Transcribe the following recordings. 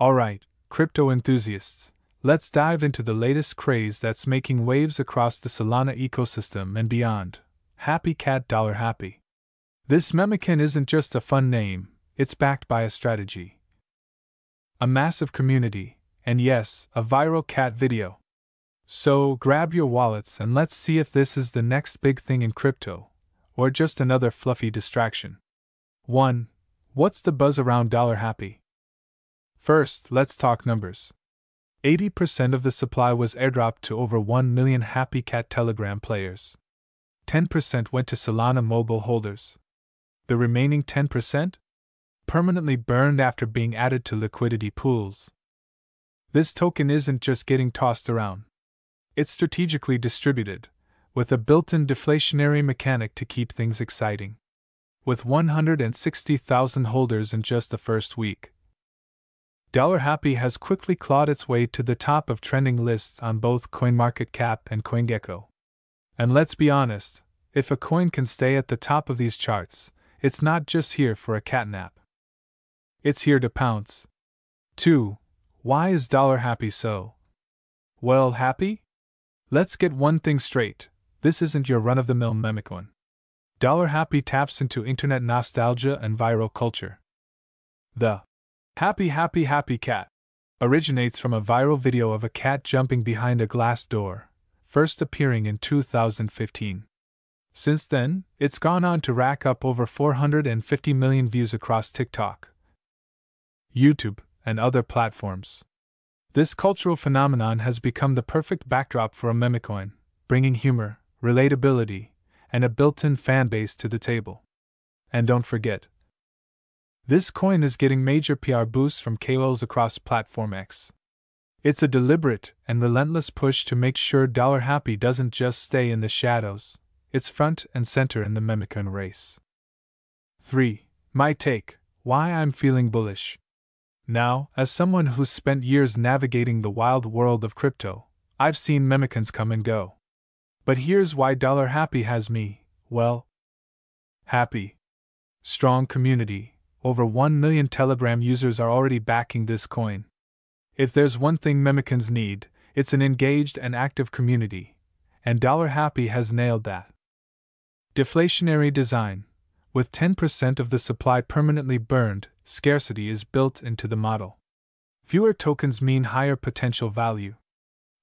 Alright, crypto enthusiasts, let's dive into the latest craze that's making waves across the Solana ecosystem and beyond. Happy Cat Dollar Happy. This memecoin isn't just a fun name, it's backed by a strategy. A massive community, and yes, a viral cat video. So grab your wallets and let's see if this is the next big thing in crypto, or just another fluffy distraction. 1. What's the buzz around Dollar Happy? First, let's talk numbers. 80% of the supply was airdropped to over 1 million Happy Cat Telegram players. 10% went to Solana mobile holders. The remaining 10%? Permanently burned after being added to liquidity pools. This token isn't just getting tossed around, it's strategically distributed, with a built in deflationary mechanic to keep things exciting. With 160,000 holders in just the first week, Dollar Happy has quickly clawed its way to the top of trending lists on both CoinMarketCap and CoinGecko. And let's be honest, if a coin can stay at the top of these charts, it's not just here for a catnap. It's here to pounce. 2. Why is Dollar Happy so? Well, happy? Let's get one thing straight this isn't your run of the mill memecoin. Dollar Happy taps into internet nostalgia and viral culture. The Happy Happy Happy Cat originates from a viral video of a cat jumping behind a glass door, first appearing in 2015. Since then, it's gone on to rack up over 450 million views across TikTok, YouTube, and other platforms. This cultural phenomenon has become the perfect backdrop for a memecoin, bringing humor, relatability, and a built in fan base to the table. And don't forget, this coin is getting major PR boosts from KOLs across Platform X. It's a deliberate and relentless push to make sure Dollar Happy doesn't just stay in the shadows, it's front and center in the Memecoin race. 3. My take Why I'm feeling bullish. Now, as someone who's spent years navigating the wild world of crypto, I've seen Memecoins come and go. But here's why Dollar Happy has me, well, happy. Strong community, over 1 million Telegram users are already backing this coin. If there's one thing Memecoins need, it's an engaged and active community, and Dollar Happy has nailed that. Deflationary design. With 10% of the supply permanently burned, scarcity is built into the model. Fewer tokens mean higher potential value.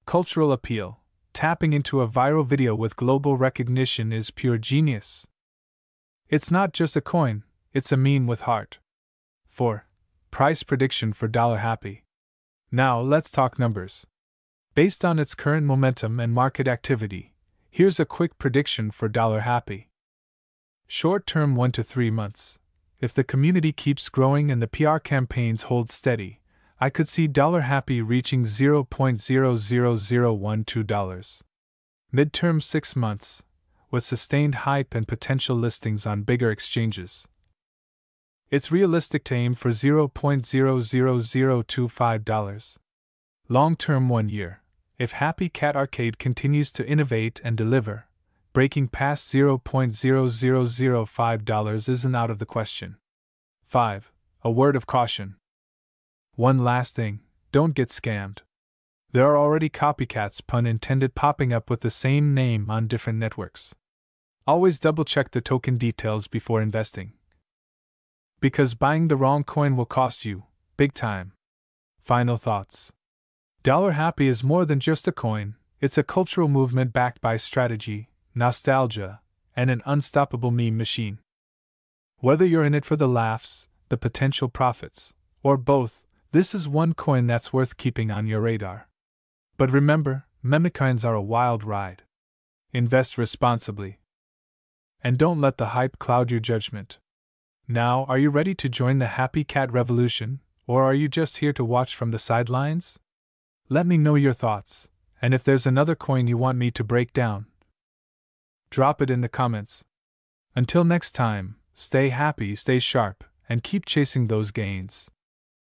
Cultural appeal. Tapping into a viral video with global recognition is pure genius. It's not just a coin, it's a meme with heart. 4. Price prediction for Dollar Happy. Now let's talk numbers. Based on its current momentum and market activity, here's a quick prediction for Dollar Happy. Short term 1 to 3 months. If the community keeps growing and the PR campaigns hold steady, I could see Dollar Happy reaching $0.00012. Midterm 6 months, with sustained hype and potential listings on bigger exchanges. It's realistic to aim for $0.00025. Long term one year. If Happy Cat Arcade continues to innovate and deliver, breaking past $0.0005 isn't out of the question. 5. A word of caution. One last thing don't get scammed. There are already copycats, pun intended, popping up with the same name on different networks. Always double check the token details before investing because buying the wrong coin will cost you, big time. Final thoughts Dollar Happy is more than just a coin, it's a cultural movement backed by strategy, nostalgia, and an unstoppable meme machine. Whether you're in it for the laughs, the potential profits, or both, this is one coin that's worth keeping on your radar. But remember, memecoins are a wild ride. Invest responsibly. And don't let the hype cloud your judgment. Now, are you ready to join the Happy Cat Revolution, or are you just here to watch from the sidelines? Let me know your thoughts, and if there's another coin you want me to break down, drop it in the comments. Until next time, stay happy, stay sharp, and keep chasing those gains.